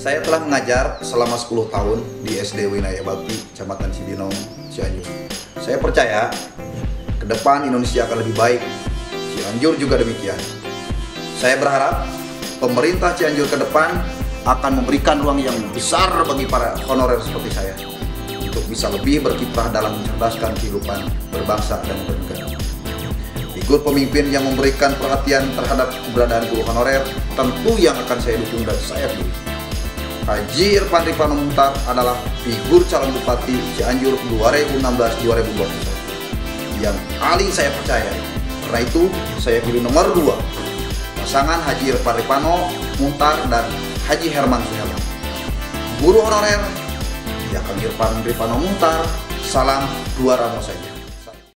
Saya telah mengajar selama 10 tahun di SD Winaya Bakti, Kecamatan Cibinong, Cianjur. Saya percaya ke depan Indonesia akan lebih baik. Cianjur juga demikian. Saya berharap pemerintah Cianjur ke depan akan memberikan ruang yang besar bagi para honorer seperti saya untuk bisa lebih berkiprah dalam mencerdaskan kehidupan berbangsa dan bernegara. Figur pemimpin yang memberikan perhatian terhadap keberadaan guru honorer tentu yang akan saya dukung dan saya pilih. Haji Irfan Rifano Muntar adalah figur calon bupati Cianjur 2016-2020 yang paling saya percaya. Karena itu saya pilih nomor 2 pasangan Haji Irfan Rifano Muntar dan Haji Herman Suherman. Guru honorer, Yakang Irfan Rifano Muntar, salam dua ramo saja.